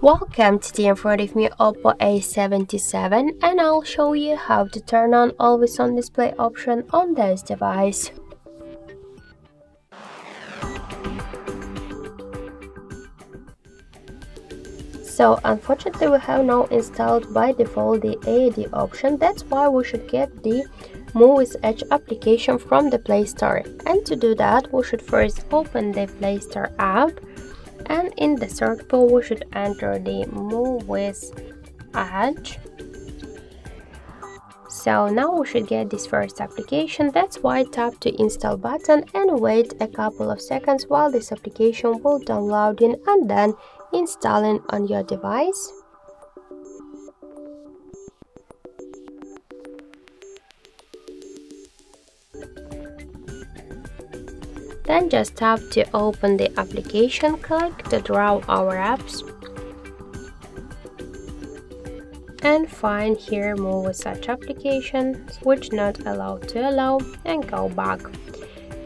Welcome today in front me Oppo A77 and I'll show you how to turn on always on display option on this device. So unfortunately we have now installed by default the AID option, that's why we should get the Muviz Edge application from the Play Store. And to do that we should first open the Play Store app and in the bar we should enter the Muviz Edge so now we should get this first application, that's why tap to install button and wait a couple of seconds while this application will downloading and then installing on your device. Then just tap to open the application, click to draw our apps and find here move such application, switch not allowed to allow and go back.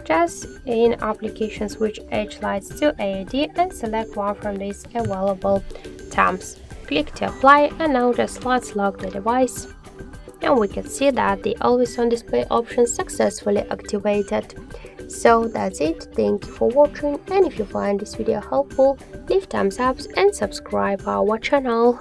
Just in application switch edge lights to AID and select one from these available tabs. Click to apply and now just let's lock the device and we can see that the always on display option successfully activated. So that's it, thank you for watching and if you find this video helpful, leave thumbs up and subscribe our channel.